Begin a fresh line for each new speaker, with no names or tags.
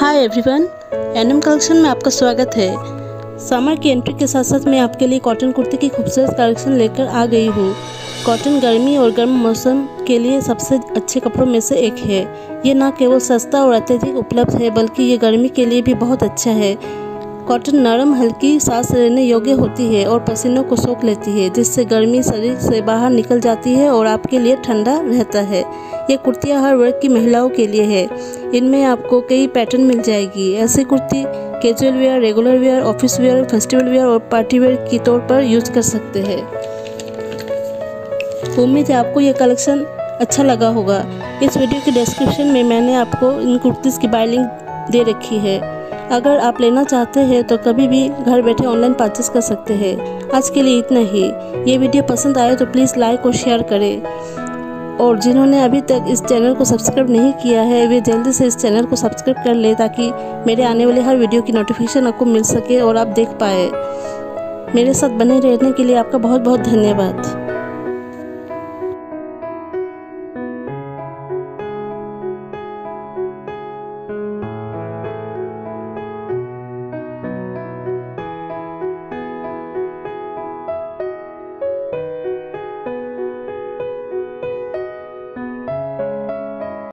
Hi everyone NM collection में आपका स्वागत है। समर की एंट्री के साथ साथ मैं आपके लिए कॉटन कुर्ती की खूबसूरत कलेक्शन लेकर आ गई हूँ। कॉटन गर्मी और गर्म मौसम के लिए सबसे अच्छे कपड़ों में से एक है। ये ना केवल सस्ता और अत्यधिक उपलब्ध है, बल्कि ये गर्मी के लिए भी बहुत अच्छा है। कॉटन नरम, हल्की, सांस लेने योग्य होती है और पसीनों को सोख लेती है, जिससे गर्मी शरीर से बाहर निकल जाती है और आपके लिए ठंडा रहता है। ये कुर्तियाँ हर वर्ग की महिलाओं के लिए है। इनमें आपको कई पैटर्न मिल जाएगी। ऐसी kurti casual wear regular wear office wear festival wear और पार्टी वेयर के तौर पर यूज़ कर सकते हैं। उम्मीद है आपको यह कलेक्शन अच्छा लगा होगा। इस वीडियो के डिस्क्रिप्शन में मैंने आपको इन कुर्तीज़ की बाय लिंक दे रखी है। अगर आप लेना चाहते हैं तो कभी भी घर बैठे ऑनलाइन परचेस कर सकते हैं। आज के लिए इतना ही। ये वीडियो पसंद आए तो प्लीज़ लाइक और शेयर करें। और जिन्होंने अभी तक इस चैनल को सब्सक्राइब नहीं किया है, वे जल्दी से इस चैनल को सब्सक्राइब कर ले ताकि मेरे आने वाले हर वीडियो की नोटिफिकेशन आपको मिल सके और आप देख पाए। मेरे साथ बने रहने के लिए आपका बहुत बहुत धन्यवाद।